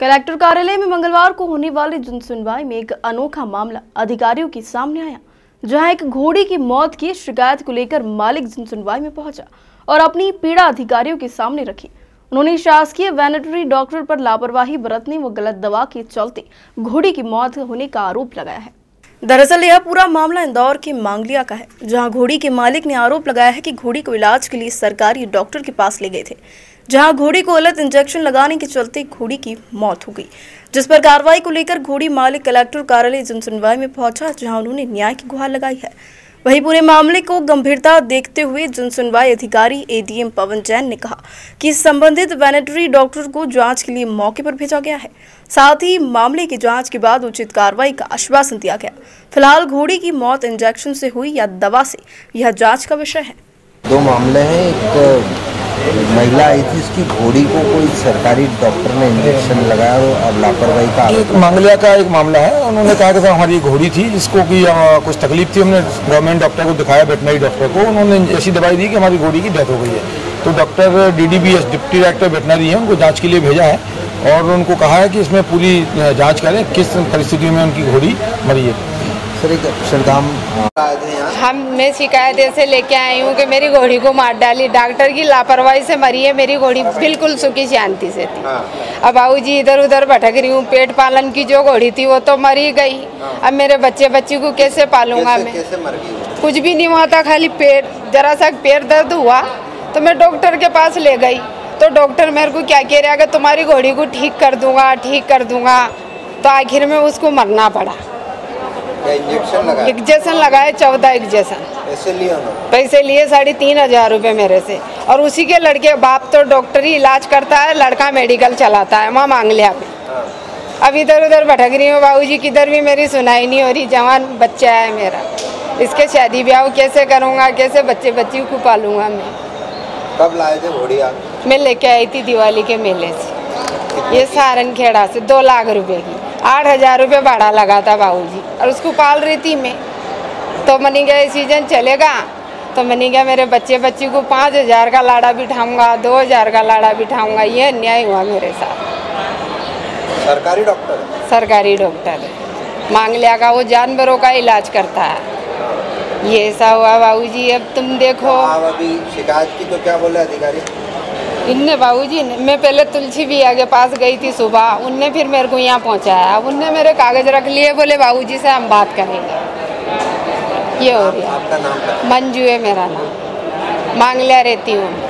Collector कार्यालय में मंगलवार को होने वाली जन सुनवाई में एक अनोखा मामला अधिकारियों के सामने आया, जहाँ एक घोड़ी की मौत की शिकायत को लेकर मालिक जनसुनवाई में पहुँचा और अपनी पीड़ा अधिकारियों के सामने रखी। उन्होंने शासकीय वेनेटरी डॉक्टर पर लापरवाही बरतने व गलत दवा के चलते घोड़ी की मौत होने का आरोप लगाया है। दरअसल यह पूरा मामला इंदौर के मांगलिया का है, जहाँ घोड़ी के मालिक ने आरोप लगाया है कि घोड़ी को इलाज के लिए सरकारी डॉक्टर के पास ले गए थे, जहाँ घोड़ी को गलत इंजेक्शन लगाने के चलते घोड़ी की मौत हो गई। जिस पर कार्रवाई को लेकर घोड़ी मालिक कलेक्टर कार्यालय जनसुनवाई में पहुँचा, जहाँ उन्होंने न्याय की गुहार लगाई है। वहीं पूरे मामले को गंभीरता देखते हुए जनसुनवाई अधिकारी एडीएम पवन जैन ने कहा कि संबंधित वेनेटरी डॉक्टर को जाँच के लिए मौके पर भेजा गया है। साथ ही मामले की जाँच के बाद उचित कार्रवाई का आश्वासन दिया गया। फ़िलहाल घोड़ी की मौत इंजेक्शन से हुई या दवा से, यह जाँच का विषय है। दो मामले हैं। एक महिला आई थी उसकी घोड़ी को कोई सरकारी डॉक्टर ने इंजेक्शन लगाया और लापरवाही का एक मंगलिया का एक मामला है। उन्होंने कहा कि साहब हमारी घोड़ी थी, जिसको कि कुछ तकलीफ़ थी, हमने गवर्नमेंट डॉक्टर को दिखाया, वेटनरी डॉक्टर को। उन्होंने ऐसी दवाई दी कि हमारी घोड़ी की डेथ हो गई है। तो doctor DDBS, deputy director, veterinary हैं, उनको जाँच के लिए भेजा है और उनको कहा है कि इसमें पूरी जाँच करें किस परिस्थिति में उनकी घोड़ी मरी है। सर एक अक्षरधाम हम मैं शिकायत ऐसे लेके आई हूँ कि मेरी घोड़ी को मार डाली। डॉक्टर की लापरवाही से मरी है मेरी घोड़ी बिल्कुल सुखी शांति से थी। अब बाबू जी इधर उधर भटक रही हूँ। पेट पालन की जो घोड़ी थी वो तो मरी गई। अब मेरे बच्चे बच्ची को कैसे पालूँगा मैं? कुछ भी नहीं हुआ था खाली पेट जरा सा पेट दर्द हुआ तो मैं डॉक्टर के पास ले गई। तो डॉक्टर मेरे को क्या कह रहा कि तुम्हारी घोड़ी को ठीक कर दूँगा ठीक कर दूँगा तो आखिर में उसको मरना पड़ा। इंजेक्शन लगाया? इंजेक्शन लगाए चौदह इंजेक्शन लिया उन्होंने पैसे लिए साढ़े तीन हज़ार रुपये मेरे से। और उसी के लड़के बाप तो डॉक्टर ही इलाज करता है लड़का मेडिकल चलाता है वहाँ मांग लिया। पे अब इधर उधर भटक रही हूँ बाबू जी किधर भी मेरी सुनाई नहीं हो रही जवान बच्चा है मेरा। इसके शादी ब्याह कैसे करूँगा कैसे बच्चे बच्ची को पालूँगा मैं? कब लाए थे घोड़ी मैं लेके आई थी दिवाली के मेले से। ये सारन खेड़ा से दो लाख रुपए की। आठ हज़ार रुपये भाड़ा लगा था बाबू जी और उसको पाल रही थी मैं। तो मनी गया सीज़न चलेगा। तो मनी गया मेरे बच्चे बच्ची को पाँच हज़ार का लाड़ा बिठाऊँगा दो हज़ार का लाड़ा बिठाऊँगा। ये अन्याय हुआ मेरे साथ। सरकारी डॉक्टर सरकारी डॉक्टर है। मांगलिया का वो जानवरों का इलाज करता है। ये ऐसा हुआ बाबू जी अब तुम देखो। आप अभी शिकायत की तो क्या बोले अधिकारी? इनने बाबूजी ने मैं पहले तुलसी भैया के पास गई थी सुबह उनने फिर मेरे को यहाँ पहुँचाया। अब उनने मेरे कागज़ रख लिए बोले बाबूजी से हम बात करेंगे। ये हो गया। है मंजू है मेरा नाम। मांगलिया रहती हूँ।